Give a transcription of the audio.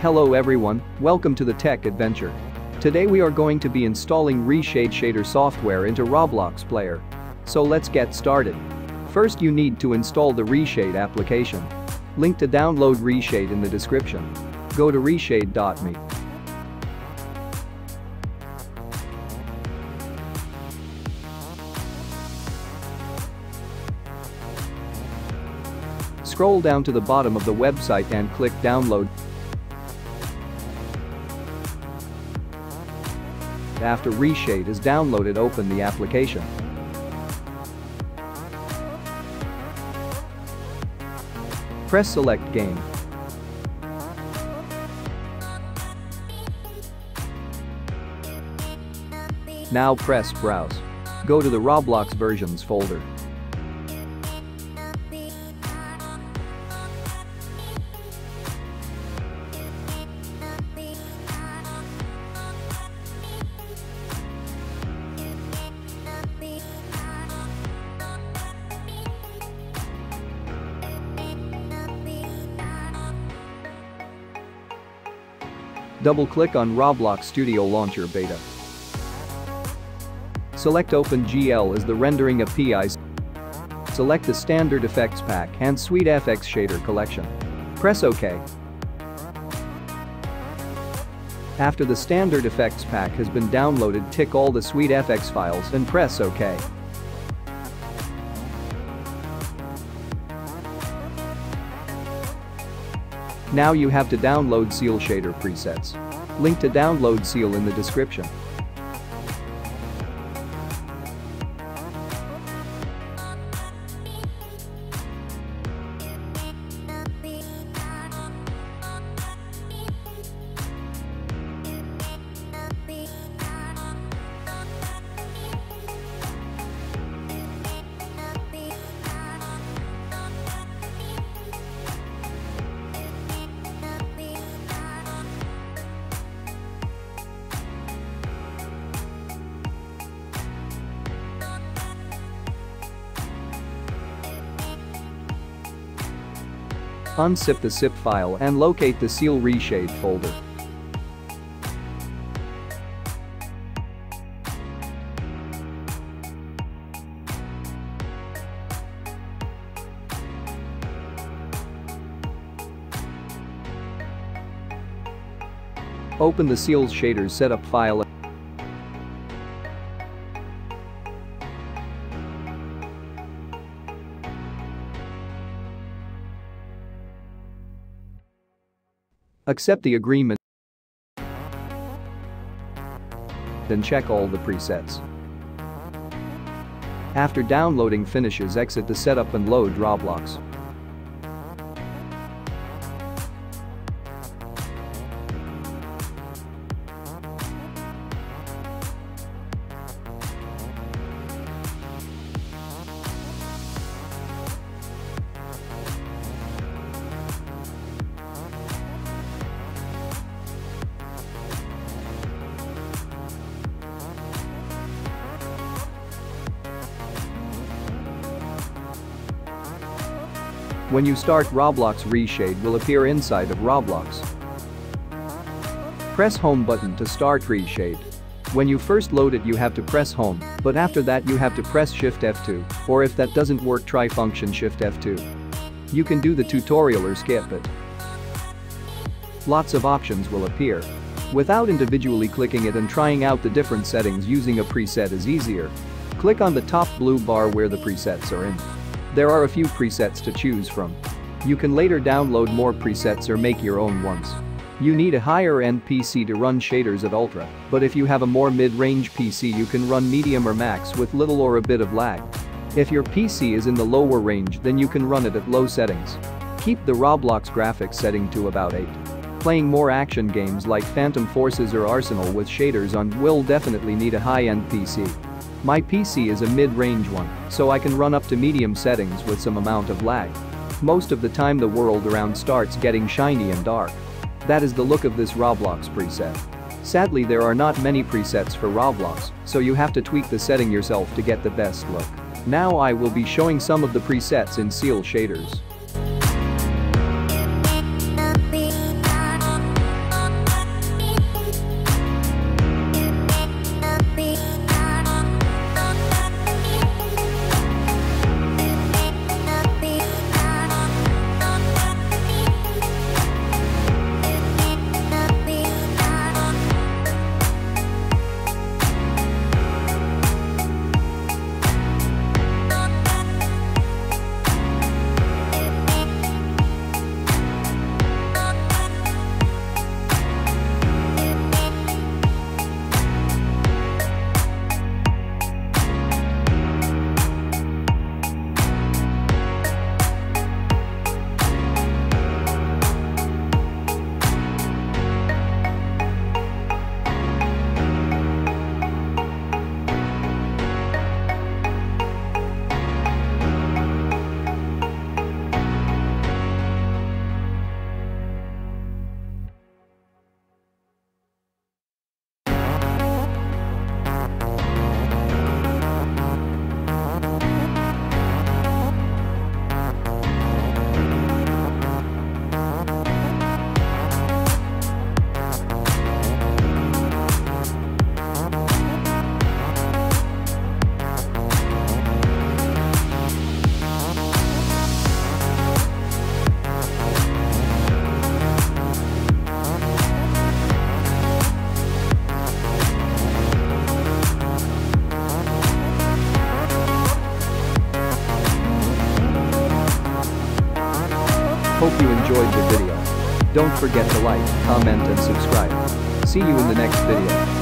Hello everyone, welcome to the Tech Adventure. Today we are going to be installing Reshade Shader software into Roblox Player. So let's get started. First you need to install the Reshade application. Link to download Reshade in the description. Go to reshade.me. Scroll down to the bottom of the website and click download. After Reshade is downloaded open the application. Press select game. Now press browse. Go to the Roblox versions folder. Double-click on Roblox Studio Launcher Beta. Select OpenGL as the rendering API. Select the Standard Effects Pack and SweetFX Shader Collection. Press OK. After the Standard Effects Pack has been downloaded tick all the SweetFX files and press OK. Now you have to download Zeal Shader presets. Link to download Seal in the description. Unzip the zip file and locate the Zeal Reshade folder. Open the Zeals Shaders setup file Accept the agreement. Then check all the presets. After downloading finishes exit the setup and load Roblox. When you start Roblox Reshade will appear inside of Roblox. Press home button to start Reshade. When you first load it you have to press home, but after that you have to press shift F2, or if that doesn't work try function shift F2. You can do the tutorial or skip it. Lots of options will appear. Without individually clicking it and trying out the different settings using a preset is easier. Click on the top blue bar where the presets are in. There are a few presets to choose from. You can later download more presets or make your own ones. You need a higher-end PC to run shaders at ultra, but if you have a more mid-range PC you can run medium or max with little or a bit of lag. If your PC is in the lower range then you can run it at low settings. Keep the Roblox graphics setting to about 8. Playing more action games like Phantom Forces or Arsenal with shaders on will definitely need a high-end PC. My PC is a mid-range one, so I can run up to medium settings with some amount of lag. Most of the time the world around starts getting shiny and dark. That is the look of this Roblox preset. Sadly there are not many presets for Roblox, so you have to tweak the setting yourself to get the best look. Now I will be showing some of the presets in Zeal shaders. enjoyed the video. Don't forget to like, comment and subscribe. See you in the next video.